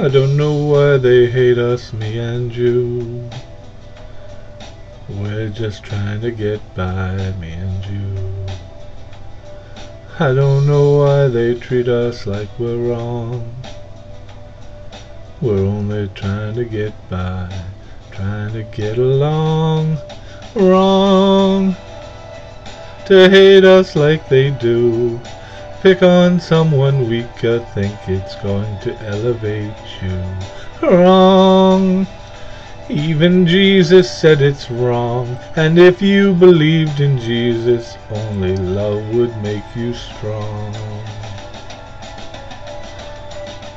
I don't know why they hate us, me and you. We're just trying to get by, me and you. I don't know why they treat us like we're wrong. We're only trying to get by, trying to get along. Wrong to hate us like they do. Pick on someone weaker, think it's going to elevate you. Wrong. Even Jesus said it's wrong. And if you believed in Jesus, only love would make you strong.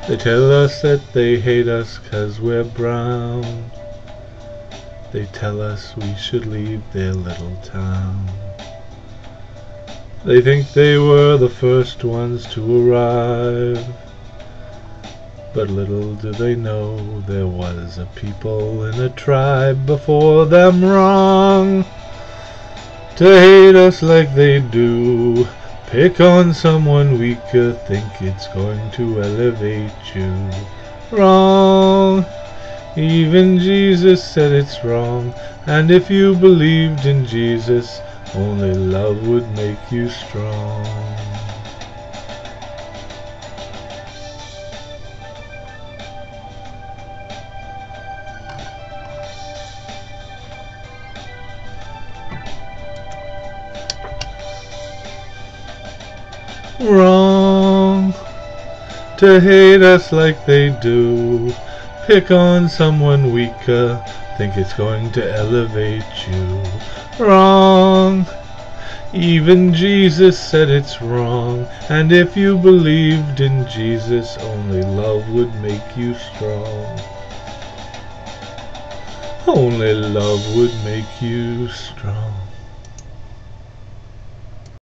They tell us that they hate us 'cause we're brown. They tell us we should leave their little town. They think they were the first ones to arrive. But little do they know there was a people in a tribe before them wrong. To hate us like they do, pick on someone weaker, think it's going to elevate you. Wrong. Even Jesus said it's wrong, and if you believed in Jesus, only love would make you strong. Wrong to hate us like they do. Pick on someone weaker, think it's going to elevate you. Wrong. Even Jesus said it's wrong. And if you believed in Jesus, only love would make you strong. Only love would make you strong.